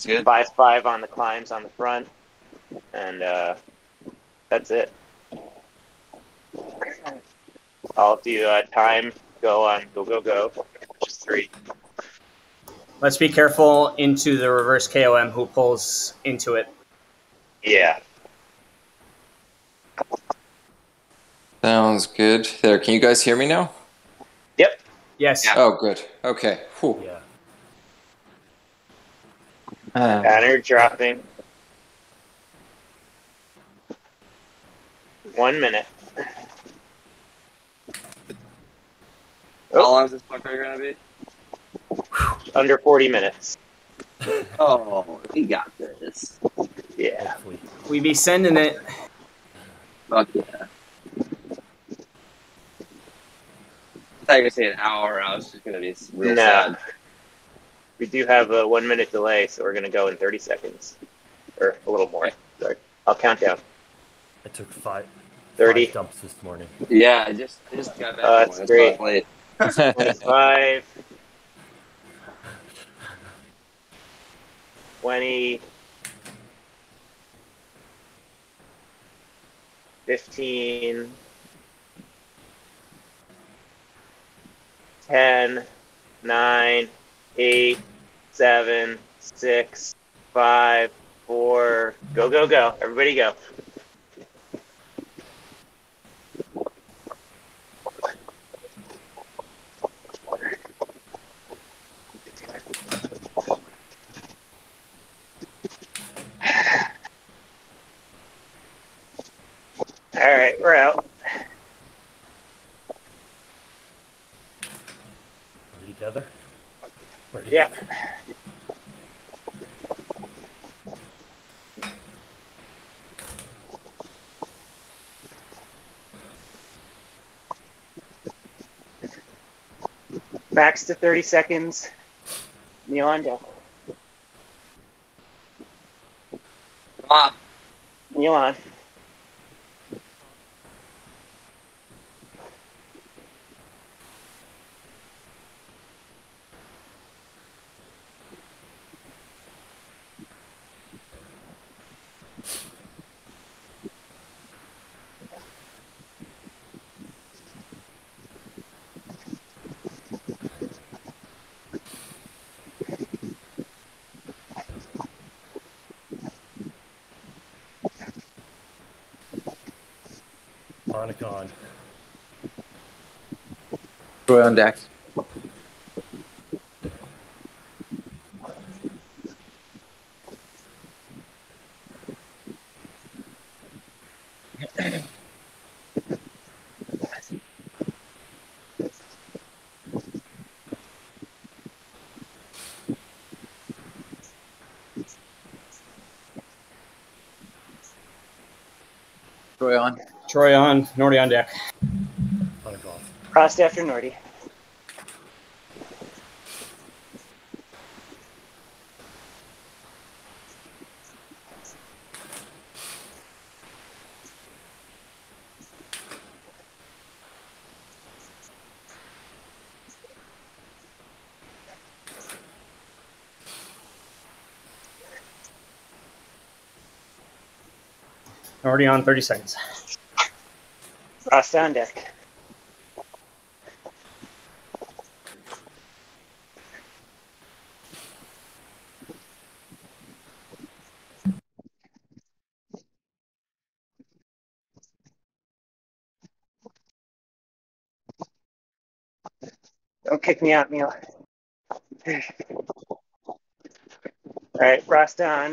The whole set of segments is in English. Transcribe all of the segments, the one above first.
Sounds good. five five on the climbs on the front, and uh, that's it. I'll do uh, time go on go go go, which is three. Let's be careful into the reverse KOM who pulls into it. Yeah. Sounds good. There, can you guys hear me now? Yep. Yes. Yeah. Oh, good. Okay. Whew. Yeah. Uh, Banner dropping. One minute. How long is this fucker gonna be? Under 40 minutes. Oh, we got this. Yeah. Hopefully. We be sending it. Fuck yeah. I thought you were saying an hour. I was just gonna be real Nah. sad. We do have a one minute delay, so we're going to go in 30 seconds. Or a little more. Sorry. I'll count down. I took five, 30. five dumps this morning. Yeah, I just I just got back. Uh, that's one. great. late. 25, 20, 15, 10, 9, 8, 7, 6, 5, 4, go, go, go. Everybody go. All right, we're out. Are we together? We're Yeah. together. Max to 30 seconds. Kneel on down. On. Troy on deck. Troy on, Nordy on deck. Off. Crossed after Nordy. Already on 30 seconds. Deck. Don't kick me out, Neil. All right,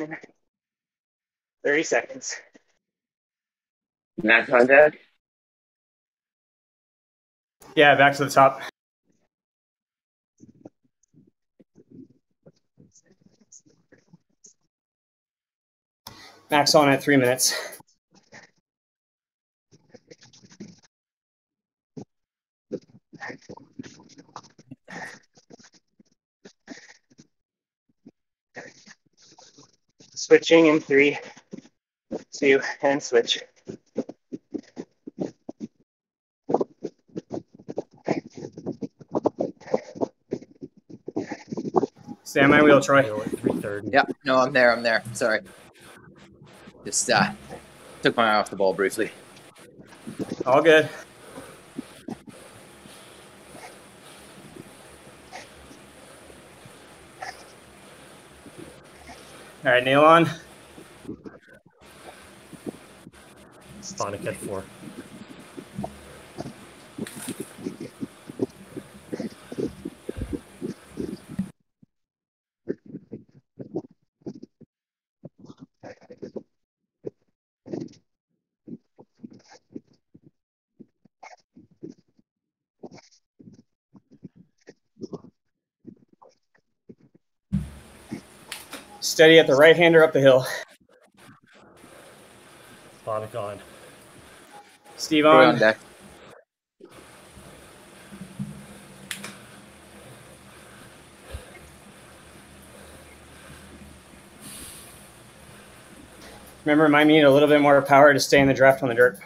in 30 seconds. On deck. Yeah, back to the top. Max on at three minutes. Switching in three, two, and switch. Stay on my wheel, Troy. KO at 330. Yeah, no, I'm there. I'm there. Sorry. Just uh, took my eye off the ball briefly. All good. All right, Neil on. Sonic at 4. Steady at the right hander up the hill. Sonic on. Steve Troy on on. deck. Remember, remind me need a little bit more power to stay in the draft on the dirt.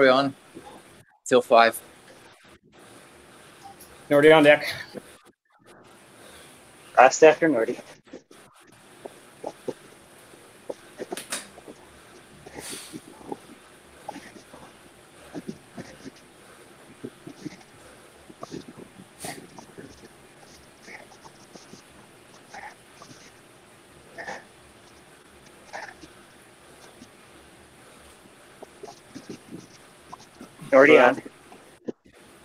Troy on. Till five. Nordy on deck. Last after Nordy. Nordy on.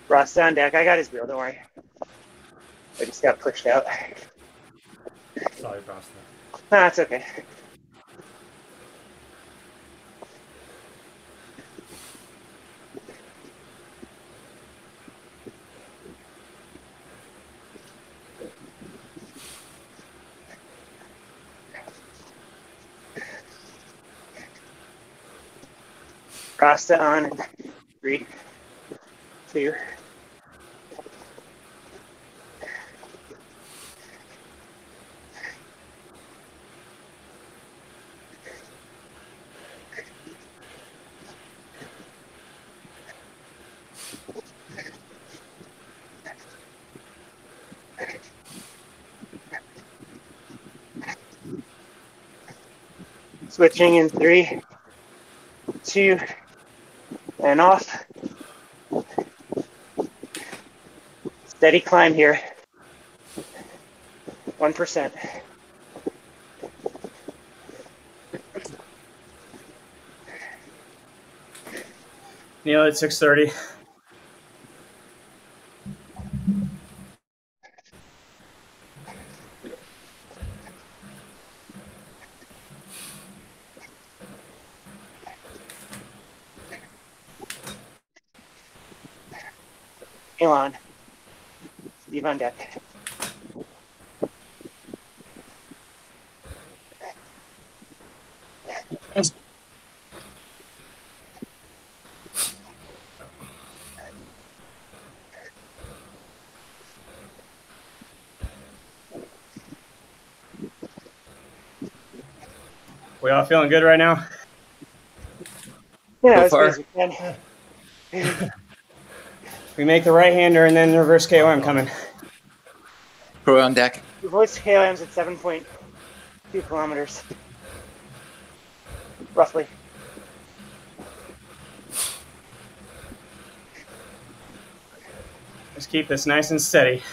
Ross on deck. I got his wheel. Don't worry. I just got pushed out. Sorry, Boston. That's okay. Rasta on. Three, two, switching in three, two, and off. Steady climb here. 1%. Neil at 630. Steve on deck. We all feeling good right now? Yeah, So as far. as we can. We make the right hander and then reverse KOM coming. Troy on deck. The voice KOM's at 7.2 kilometers. Roughly. Just keep this nice and steady.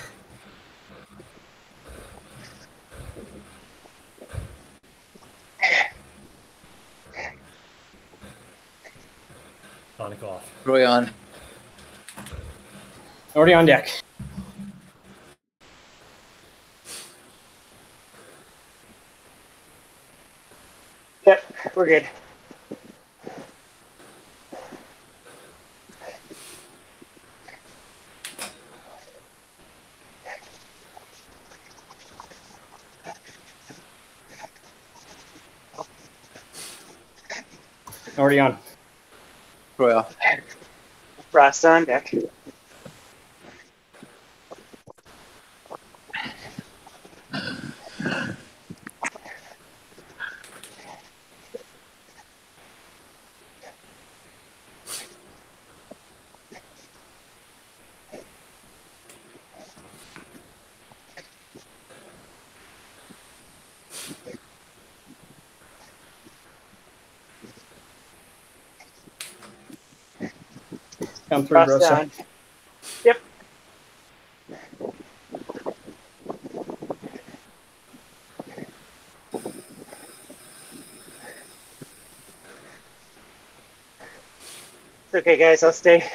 Sonic off. Troy on. Already on deck. Yep. Already on. Troy off. Rasta on deck. Come through, down. Yep. It's okay, guys. I'll stay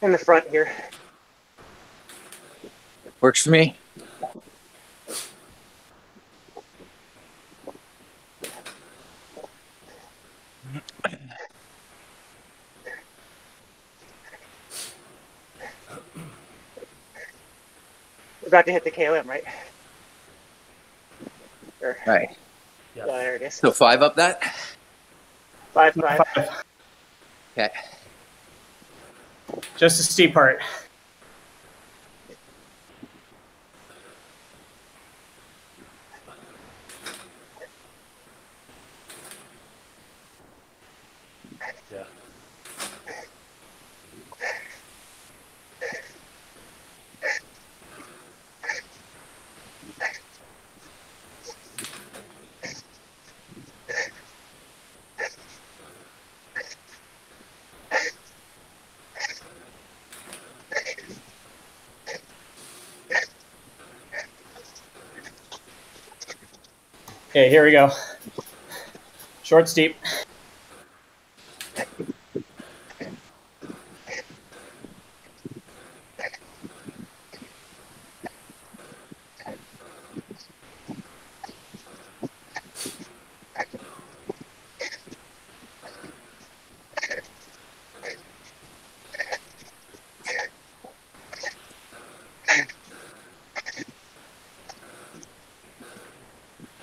in the front here. Works for me. About to hit the KOM, right? Or, Right. yeah, there it is. So five up that. Five, five. Okay. Just the steep part. Okay, here we go. Short steep.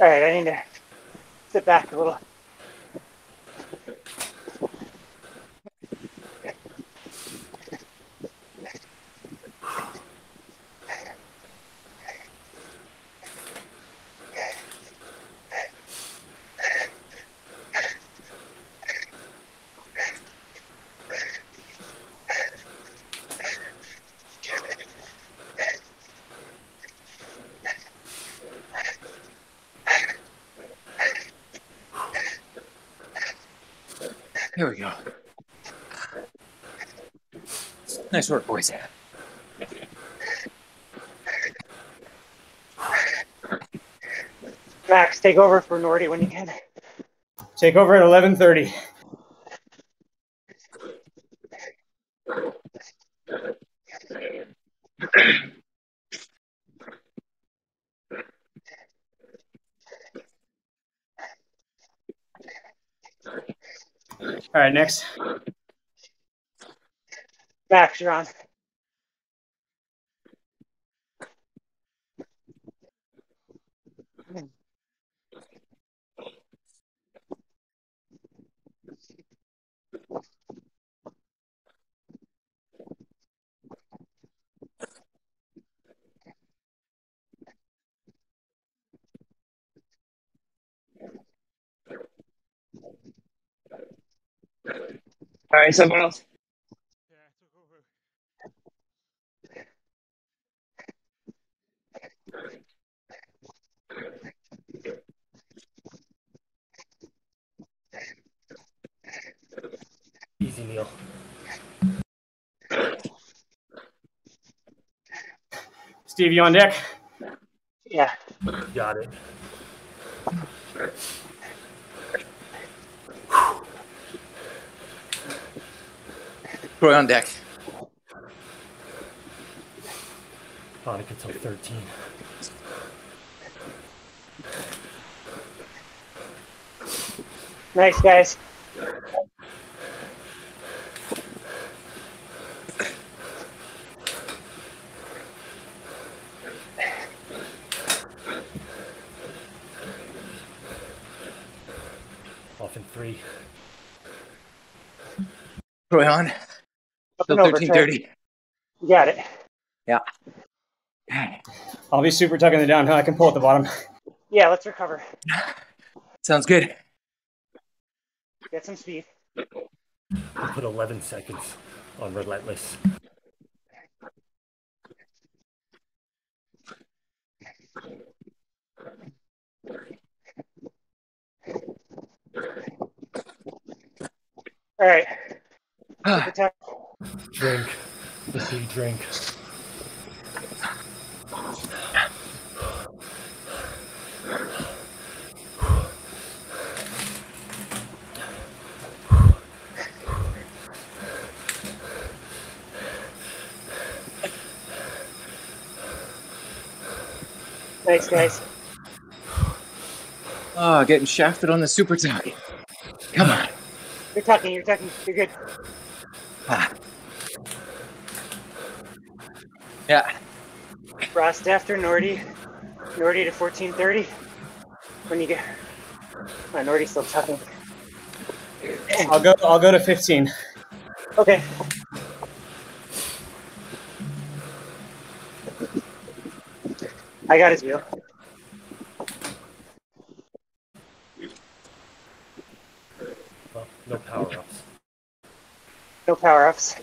All right, I need to sit back a little. Nice work, boys. Max, take over for Nordy when you can. Take over at 11:30. All right, next. Max, you're on. All right, someone else. Easy, Neil. Steve, you on deck? Yeah. Got it. Troy on deck. Sonic until 13. Nice, guys. Off in three. Troy on. Up Still and over, thirteen Trey. thirty. You got it. Yeah. I'll be super tugging the downhill. I can pull at the bottom. Yeah, let's recover. Sounds good. Get some speed. We'll put 11 seconds on Relentless. All right. Tough. Ah. drink. The big drink. Thanks, guys. Oh, getting shafted on the super tuck. Come on. You're talking, You're talking, You're good. Ah. Yeah. Frost after Nordy. Nordy to 1430. When you get. My Nordy's still tucking. I'll go. I'll go to 15. Okay. I got his wheel. Well, no power ups. No power ups.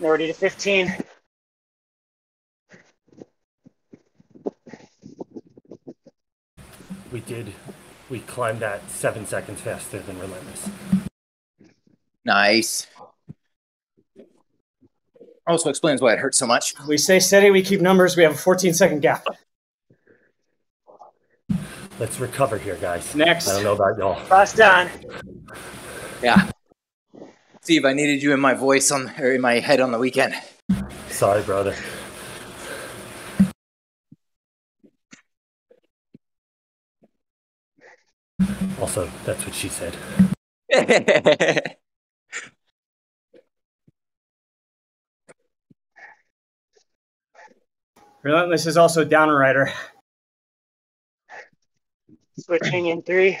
Nordy to 15. We did. We climbed that seven seconds faster than Relentless. Nice. Also explains why it hurts so much. We stay steady. We keep numbers. We have a 14 second gap. Let's recover here, guys. Next. I don't know about y'all. Frost on. Yeah. Steve, I needed you in my voice on or in my head on the weekend. Sorry, brother. Also, that's what she said. Relentless is also down rider. Switching in three,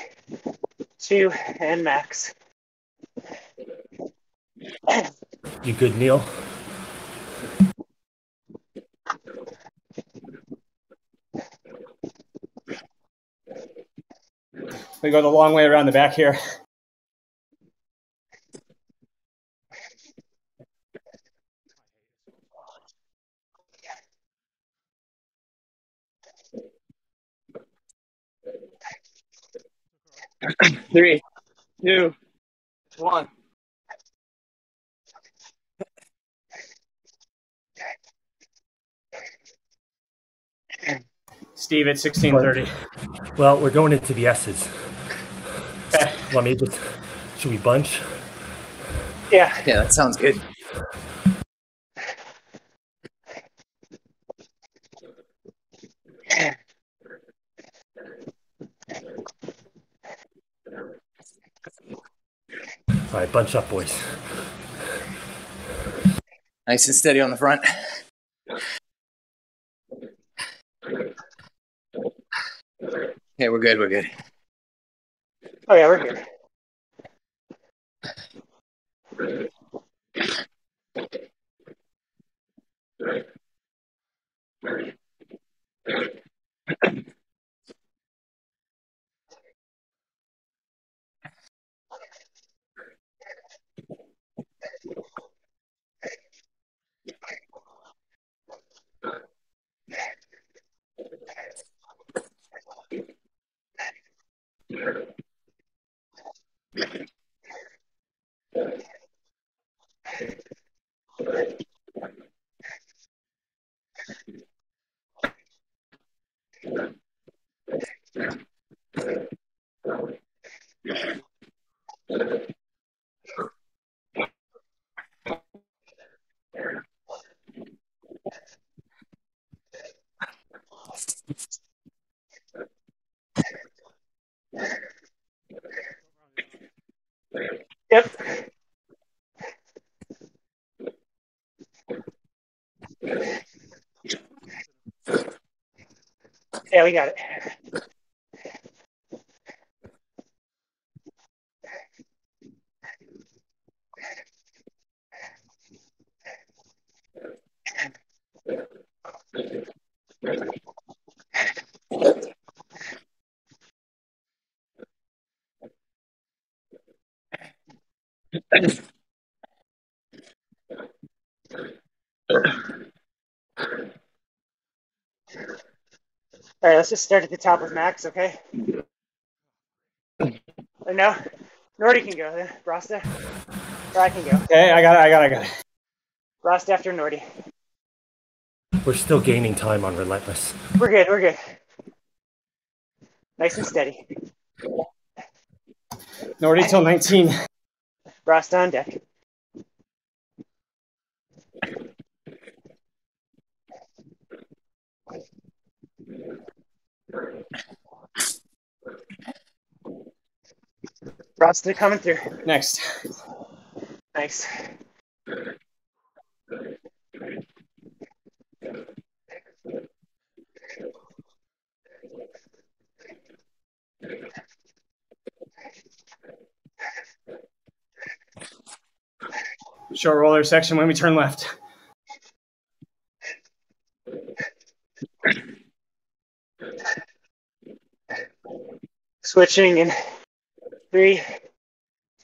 two, and max. You good, Neil? We go the long way around the back here. Three, two, one. Steve at 1630. Well, we're going into the S's. Okay. Want me just. Should we bunch? Yeah. yeah, that sounds good. All right, bunch up, boys. Nice and steady on the front. Okay, we're good. We're good. Oh, yeah, we're here. We got it. let's just start at the top of max, okay? Or no? Nordy can go then. Rasta. Or I can go. Okay, I got it. I got it. I got it. Rasta after Nordy. We're still gaining time on Relentless. We're good. We're good. Nice and steady. Nordy till 19. Rasta on deck. Rasta coming through. Next. Nice. Short roller section when we turn left. Switching in three,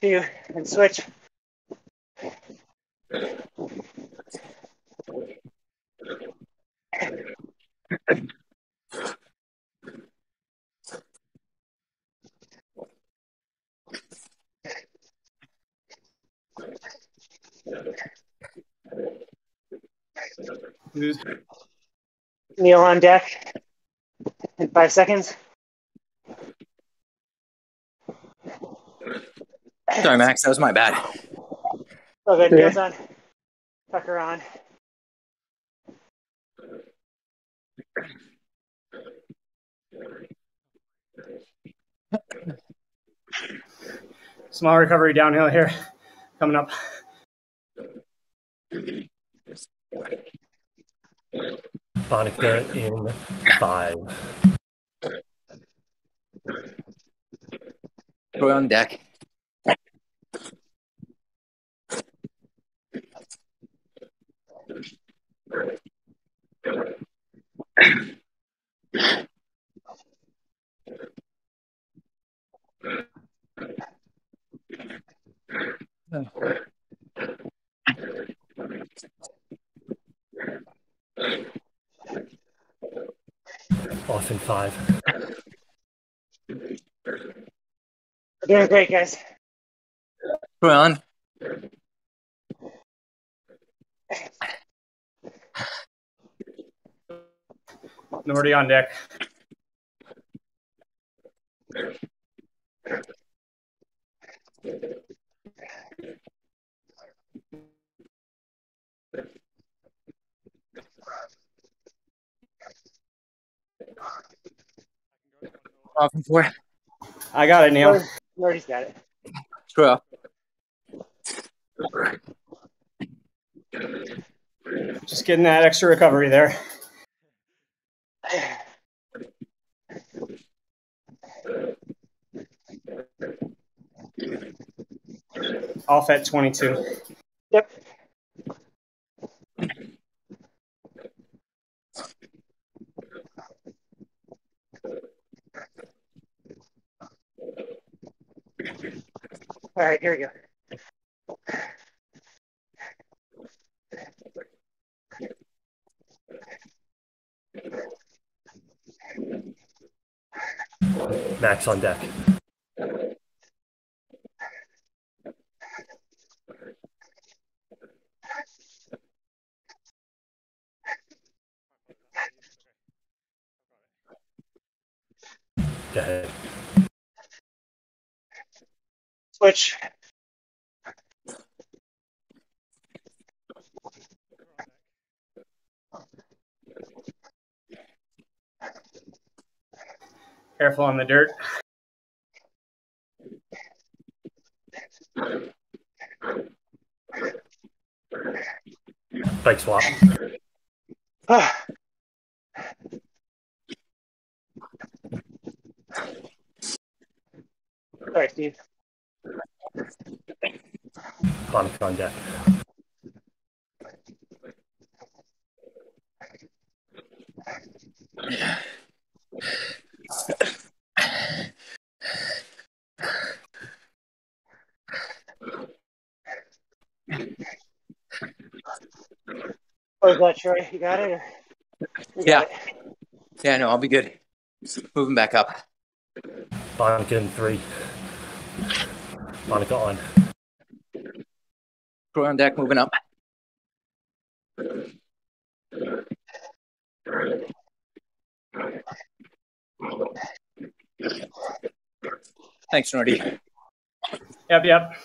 two, and switch. Neil on deck in five seconds. Sorry, Max. That was my bad. Oh, good. Neil's on. Tucker on. Small recovery downhill here. Coming up. Bonica in five. Troy on deck. Off in five. We're doing great, guys. Troy on. Nordy on deck. Off in four. I got it, Neil. Nordy's got it. True. Just getting that extra recovery there. Off at 22. Yep. All right, here we go. Max on deck. Go ahead. Switch. Careful on the dirt. Bike swap. Ah. Sorry, Steve. Bonica on deck. What was that, Troy? You got it? Or? You got Yeah. it. Yeah, no, I'll be good. Moving back up. Bonica in three. Monica on. Troy on deck, moving up. Thanks, Nordy. Yep, yep.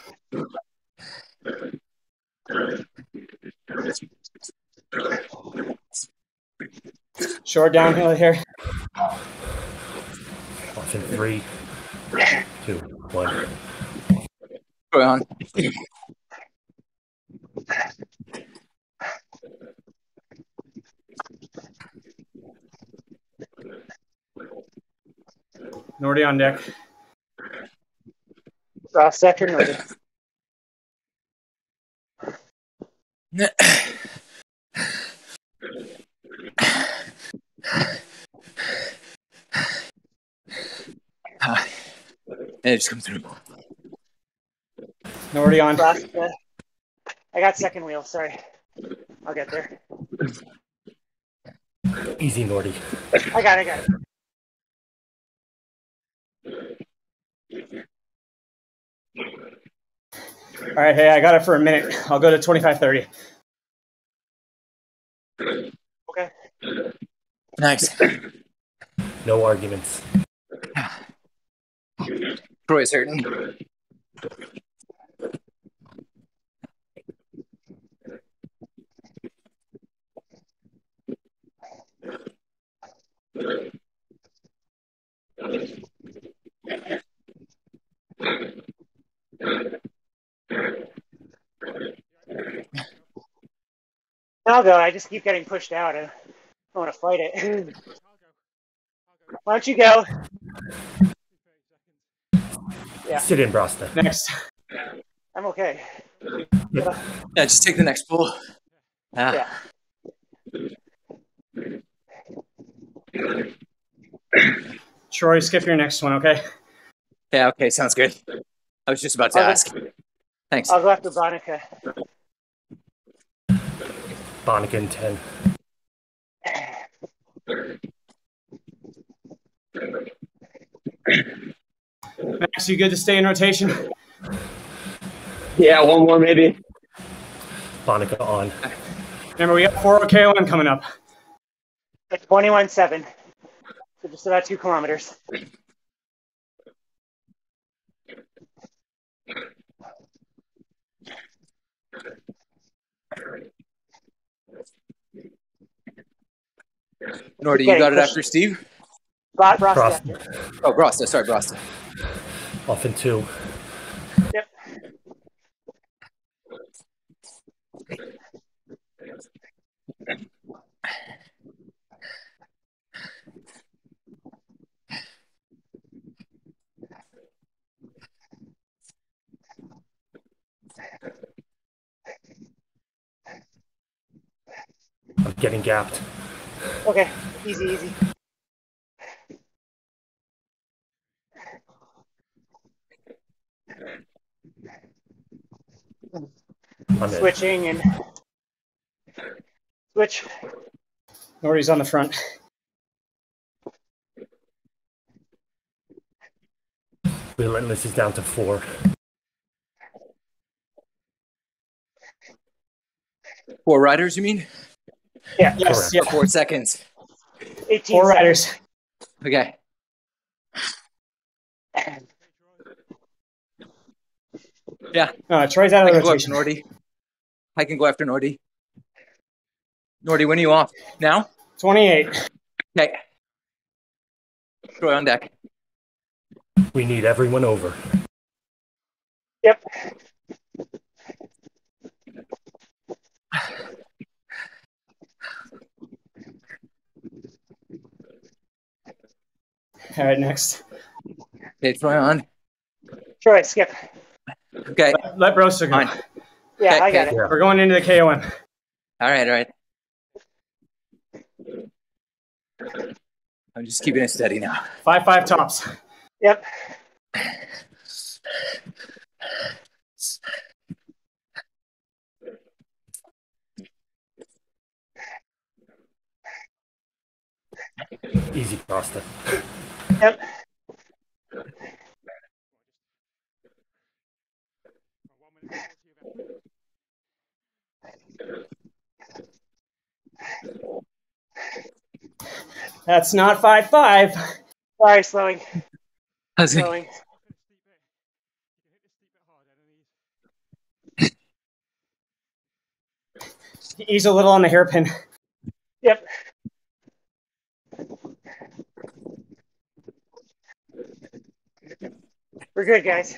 Short downhill here. Off in three, two, one. Troy on. Nordy on deck. Frost after Nordy. Ah, and it just come through. Nordy on. Frost. uh, I got second wheel. Sorry. I'll get there. Easy, Nordy. I got it. I got it. All right, hey, I got it for a minute. I'll go to 2530. Okay. Nice. No arguments. Troy's hurting. I'll go. I just keep getting pushed out. I, I want to fight it. Why don't you go? Yeah. Sit in, Brasta. Next. I'm okay. Yeah, just take the next pull. Ah, Yeah. Troy, skip your next one, okay? yeah, okay, sounds good. I was just about to Okay. ask. Thanks. I'll go after Bonica. Bonica in 10. Max, you good to stay in rotation? Yeah, one more maybe. Bonica on. Remember, we got 4 KOM coming up. 21 7. So just about two kilometers. Nordy, you got it after Steve? Bro- Frost Frost. Oh, Brosta. Sorry, Brosta. Off in two. Yep. I'm getting gapped. Okay. Easy, easy. In. Switching and switch. Nordy's on the front. Relentless is down to four. Four riders, you mean? Yeah. Yes, Correct. yeah. Four seconds. 18 Four seconds. riders. Okay. Yeah, Uh, Troy's out of can go after rotation. Nordy. I can go after Nordy. Nordy, when are you off? Now? 28. Okay. Troy on deck. We need everyone over. Yep. All right, next. Okay, Troy on. Troy, skip. Okay. Let Broster go. Fine. Yeah, Okay, I got okay. it. We're going into the KOM. All right, all right. I'm just keeping it steady now. 5 5 tops. Yep. Easy, Brasta. Yep. That's not five five. Sorry, slowing, I was gonna- slowing. Ease a little on the hairpin. Yep. We're good, guys.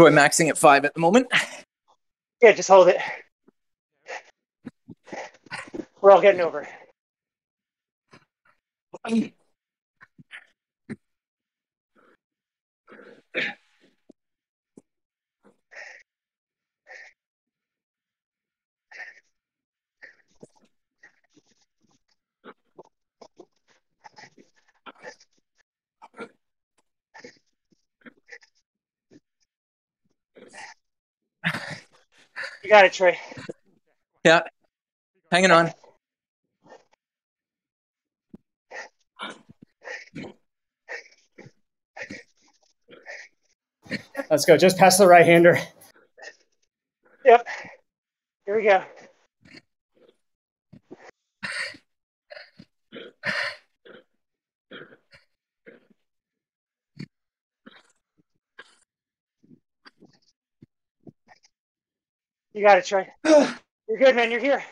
Troy maxing at five at the moment. Yeah, just hold it. We're all getting over. it. You got it, Trey. Yeah. Hanging on. Let's go. Just past the right hander. Yep. Here we go. You got it, Troy. You're good, man. You're here.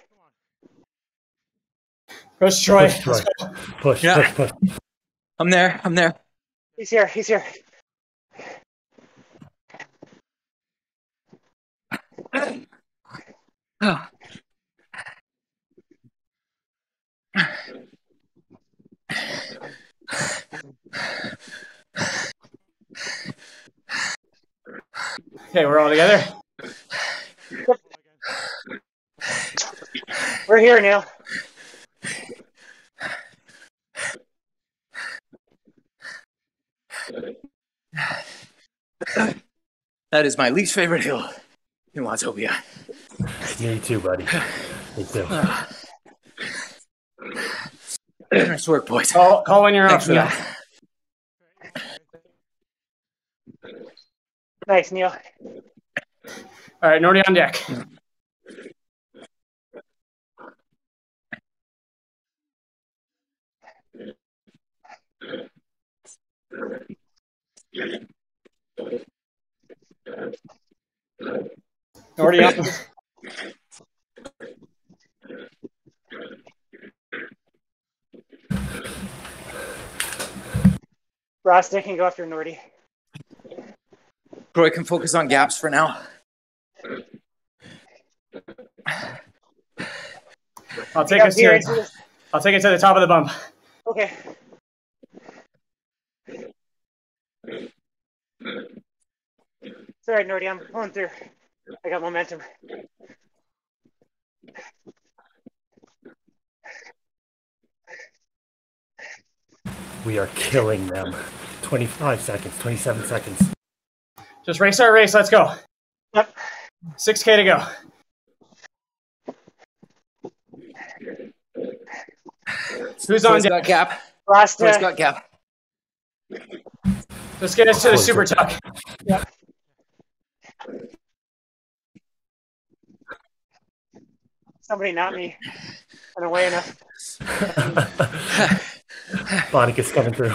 Push Troy. Push, Troy. Push, Yeah. push, push. I'm there. I'm there. He's here. He's here. Oh. Okay, we're all together. We're here, Neil. That is my least favorite hill in Watopia. Me too, buddy. Me too. Nice work, boys. Call, call when you're up. Thanks for Neil. Nice, Neil. All right, Nordy on deck. Nordy on. Rostic can go after Nordy. Troy can focus on gaps for now. I'll take us here here. into I'll take it to the top of the bump. Okay. It's all right, Nordy. I'm pulling through. I got momentum. We are killing them. 25 seconds, 27 seconds. Just race our race. Let's go. Yep. 6K to go. Who's on Troy's deck? got gap. Last, Troy's uh, got gap. Let's get us to the super tuck. Yeah. somebody, not me. I don't weigh enough. Bonica's coming through.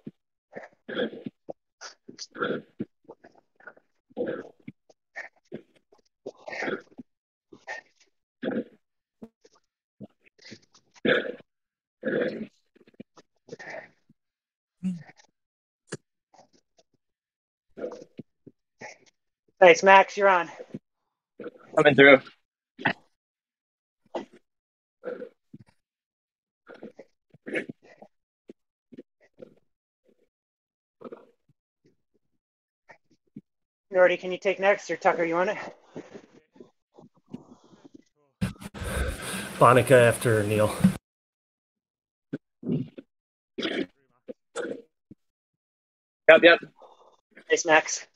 Thanks, Max. You're on. Coming through. Nordy, can you take next, or Tucker, you want it? Bonica after Neil. Yep, yep. Nice, Max.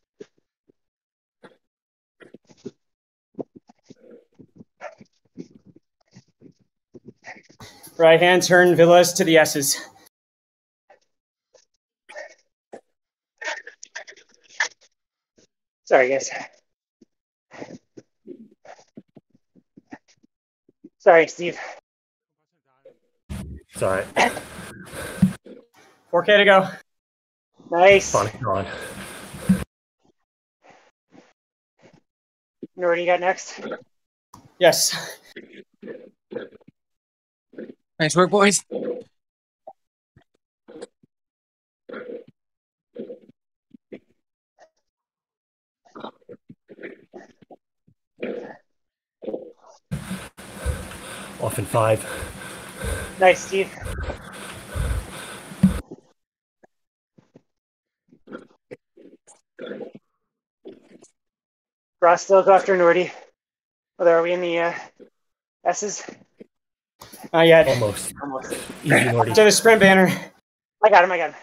Right hand turn Villas to the S's. Sorry, guys. Sorry, Steve. It's all right. 4K to go. Nice. Bonica on. Nordy, you got next? Yes. Nice work, boys. Off in five. Nice, Steve. Ross still go after Nordy. Whether are we in the uh, S's? Not yet. Almost. Almost. Easy, Nordy. To the sprint banner. I got him. I got him.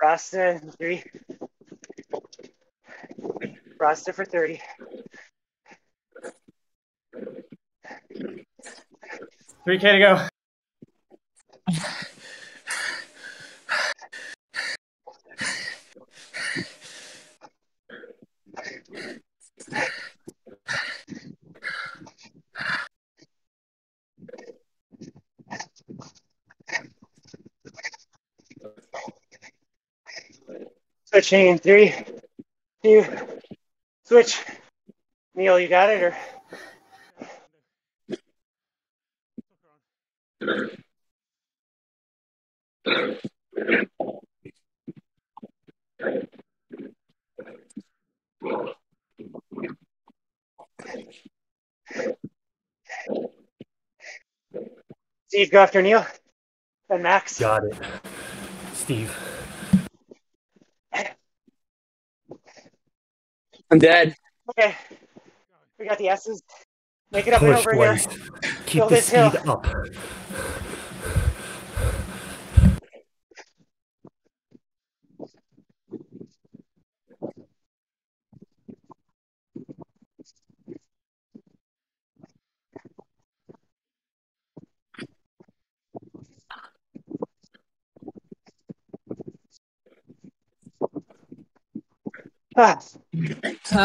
Rasta three. Rasta for thirty. Three K to go. Switching in three, two, switch. Neil, you got it, or Steve go after Neil, and Max. Got it. Steve. I'm dead. Okay, we got the S's. Make it up and Push, over here. boys. Keep Kill the this hill. speed up.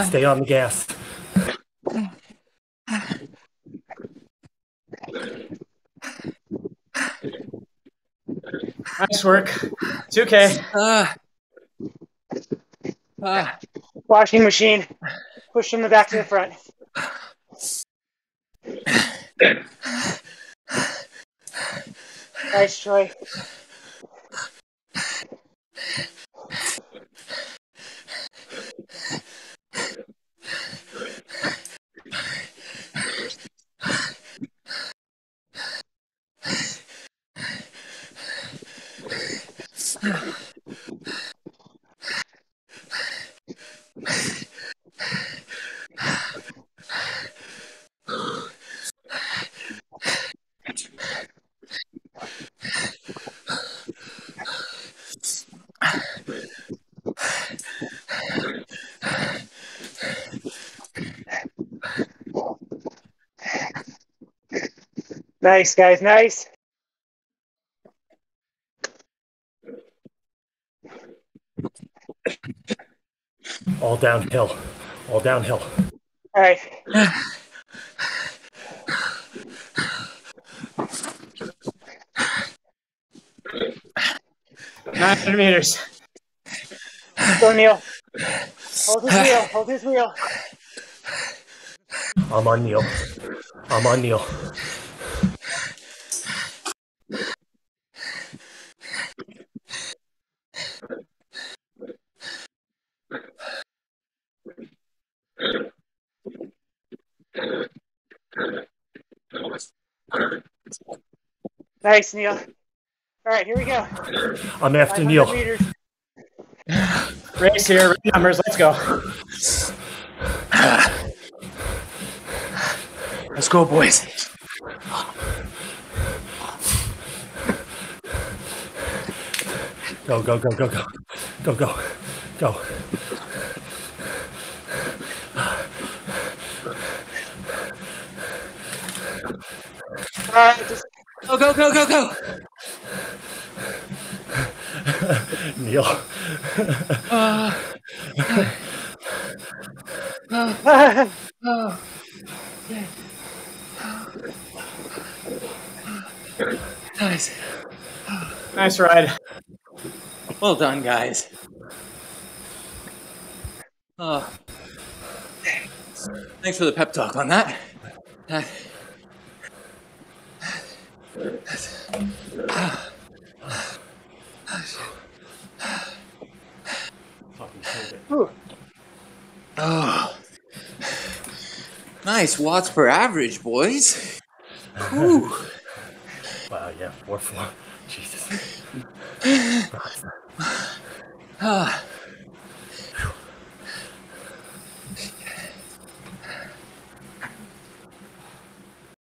Stay on the gas. Nice work. 2K. Ah. Ah. washing machine. Push from the back to the front. Nice, Troy. Nice, guys. Nice. All downhill. All downhill. All right. Nine hundred meters. Go, Neil. Hold his wheel. Hold his wheel. I'm on Neil. I'm on Neil. Nice, Neil. All right, here we go. I'm after Neil. meters. Race here, numbers. Let's go. Let's go, boys. Go, go, go, go, go. Go, go. Go. All right, just Go, go, go, go, go. Neil. Nice. Nice ride. Well done, guys. Oh. Thanks for the pep talk on that. That- Oh. Nice watts per average, boys. Whew. Wow, yeah, four four. Jesus. Ah.